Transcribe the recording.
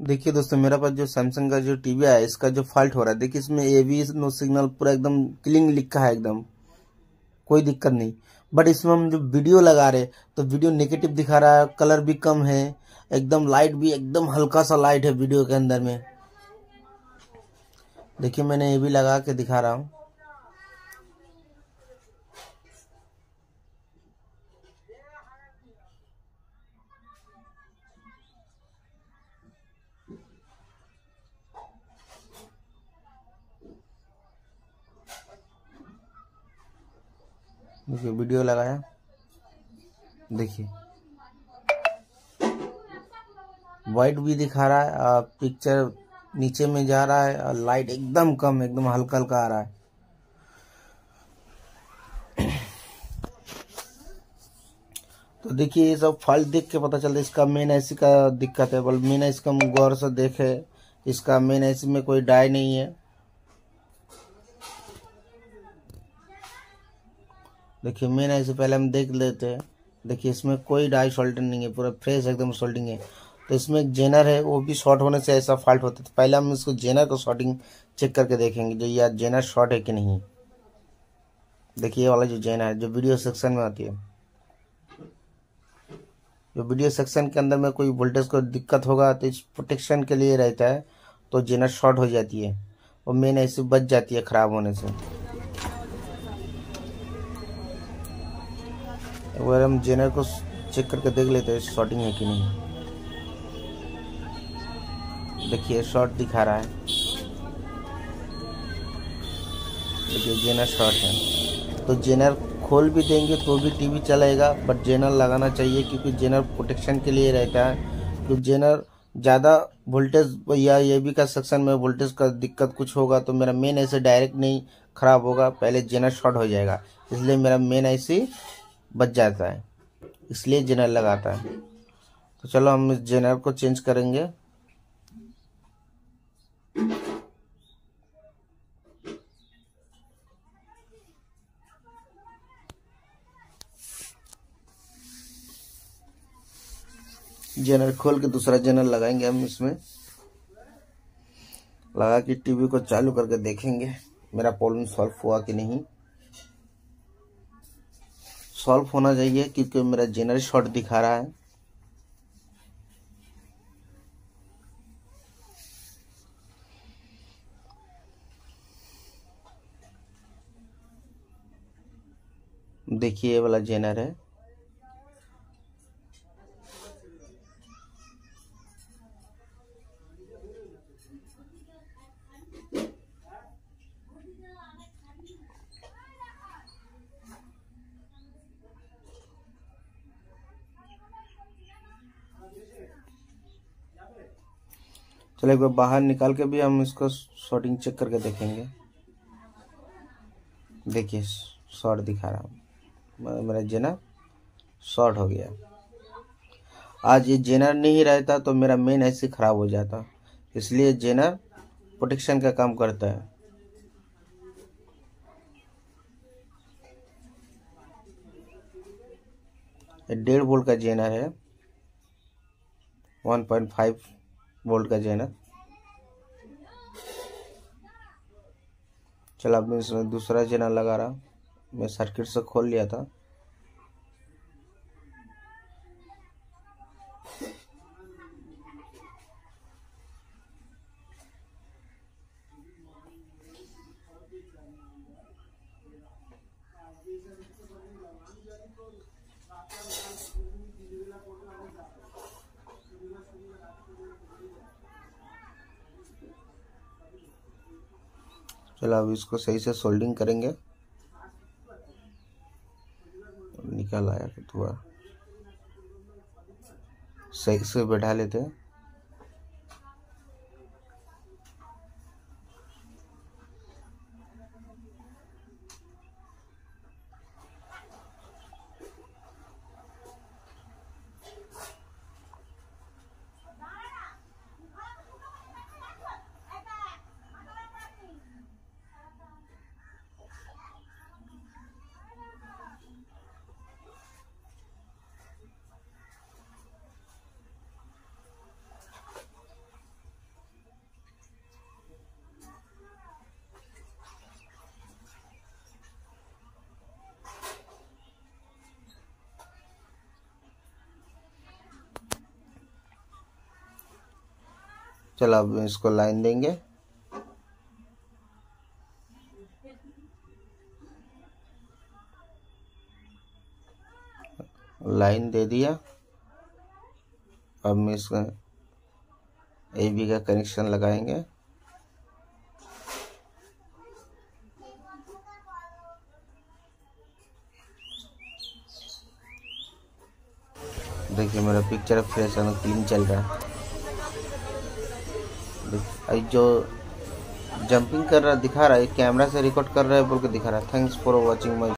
देखिए दोस्तों, मेरे पास जो सैमसंग का जो टीवी है, इसका जो फॉल्ट हो रहा है, देखिए इसमें ए वी नो सिग्नल पूरा एकदम क्लीन लिखा है एकदम। कोई दिक्कत नहीं। बट इसमें हम जो वीडियो लगा रहे तो वीडियो नेगेटिव दिखा रहा है कलर भी कम है, एकदम लाइट भी, एकदम हल्का सा लाइट है वीडियो के अंदर में। देखिए मैंने ये भी लगा के दिखा रहा हूँ। देखिए वीडियो लगाया। देखिए। वाइट भी दिखा रहा है और पिक्चर नीचे में जा रहा है और लाइट एकदम कम, एकदम हल्का हल्का आ रहा है। तो देखिए, ये सब फॉल्ट देख के पता चलता है, इसका मेन ऐसी का दिक्कत है, बल मेन ऐसी का गौर से देखे, इसका मेन ऐसी में कोई डाई नहीं है। देखिए, मेन ऐसे पहले हम देख लेते हैं। देखिए, इसमें कोई डाई सोल्टिंग नहीं है, पूरा फ्रेश एकदम सोल्टिंग है। तो इसमें एक जेनर है, वो भी शॉर्ट होने से ऐसा फॉल्ट होता है। तो पहले हम इसको जेनर को शॉर्टिंग चेक करके देखेंगे, जो यार जेनर शॉर्ट है कि नहीं। देखिए, ये वाला जो जेनर है, जो वीडियो सेक्शन में आती है। जो वीडियो सेक्शन के अंदर में कोई वोल्टेज को दिक्कत होगा तो इस प्रोटेक्शन के लिए रहता है तो जेनर शॉर्ट हो जाती है। और मेन ऐसी बच जाती है खराब होने से। अगर हम जेनर को चेक करके देख लेते हैं शॉर्टिंग है कि नहीं। देखिए शॉर्ट दिखा रहा है। देखिए, जेनर शॉर्ट है। तो जेनर खोल भी देंगे तो भी टीवी चलेगा बट जेनर लगाना चाहिए क्योंकि जेनर प्रोटेक्शन के लिए रहता है। क्योंकि जेनर ज़्यादा वोल्टेज या ये भी का सेक्शन में वोल्टेज का दिक्कत कुछ होगा तो मेरा मेन ऐसे डायरेक्ट नहीं खराब होगा, पहले जेनर शॉर्ट हो जाएगा। इसलिए मेरा मेन ऐसे बच जाता है। इसलिए जेनर लगाता है। तो चलो हम इस जेनर को चेंज करेंगे। जेनर खोल के दूसरा जेनर लगाएँगे हम इसमें। लगा के टीवी को चालू करके देखेंगे। मेरा प्रॉब्लम सॉल्व हुआ कि नहीं। सॉल्व होना चाहिए, क्योंकि मेरा जेनर शॉर्ट दिखा रहा है। देखिए ये वाला जेनर है। चलो एक बार बाहर निकाल के भी हम इसको शॉर्टिंग चेक करके देखेंगे। देखिए शॉर्ट दिखा रहा हूँ। मतलब मेरा जेनर शॉर्ट हो गया। आज ये जेनर नहीं रहता तो मेरा मेन ऐसे ख़राब हो जाता। इसलिए जेनर प्रोटेक्शन का काम करता है। डेढ़ वोल्ट का जेनर है। 1.5 बोल्ट का जो है। चलो, अब मैं इसमें दूसरा जेना लगा रहा मैं सर्किट से खोल लिया था। चलो अब इसको सही से सोल्डिंग करेंगे। निकल आया धुआँ सही से बैठा लेते हैं। चलो, अब इसको लाइन देंगे। लाइन दे दिया। अब मैं इसका ए बी का कनेक्शन लगाएँगे। देखिए, मेरा पिक्चर फ्रेश क्लीन चल रहा है। जो जंपिंग कर रहा, दिखा रहा है कैमरा से रिकॉर्ड कर रहा है, बोल के दिखा रहा है। Thanks for watching my